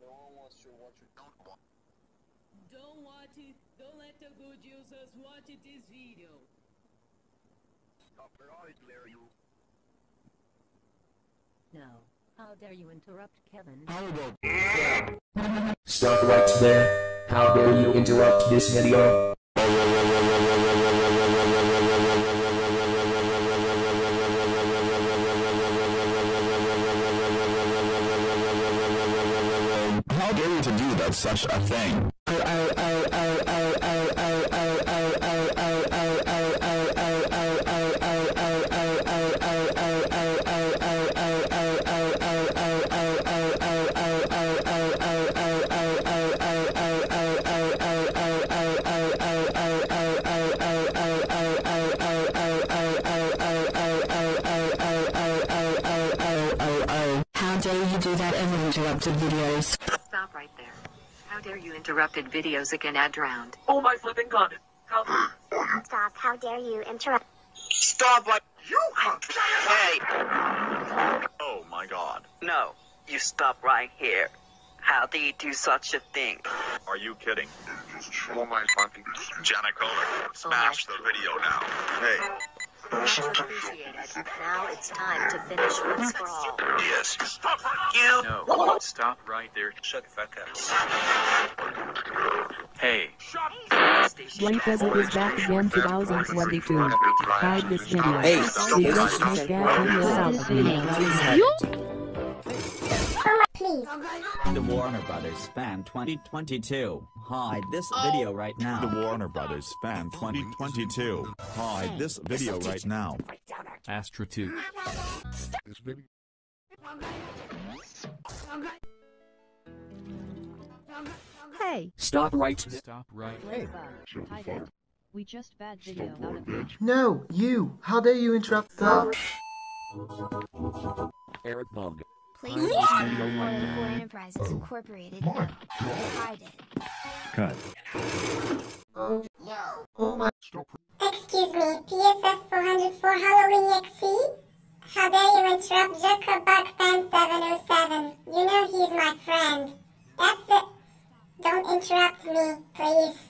No one wants to watch it. Don't watch it. Don't let the good users watch this video. No. How dare you interrupt Kevin? Stop right there. How dare you interrupt this video? How dare you to do that such a thing? How dare you do that and interrupted videos? Stop right there. How dare you interrupted videos again ad round. Oh my flipping god. How Stop. How dare you interrupt? Stop like you Hey. Oh my god. No, you stop right here. How do you do such a thing? Are you kidding? Oh my fucking Janet Kohler, oh, smash the video now. Hey. Much appreciated. Now it's time to finish with Scrawl. Yes. Stop right you. No. Stop right there. Shut the fuck up. Hey. Blank Desert is back again 2022. Hide this video. Hey, We just make bad videos out of videos. Please. The Warner Brothers Fan 2022. Hide this video right now. The Warner Brothers Fan 2022. Hide this video right now. Astra 2. Hey, Stop right. Stop right. we just bad video out of it. No, you! How dare you interrupt the... Eric Bug. Please. Oil Enterprises oh Incorporated. Hide it. Cut. Oh my... Excuse me, PSF 404 Halloween XC? How dare you interrupt Zuckerberg Fan 707? You know he's my friend. That's it. Don't interrupt me, please.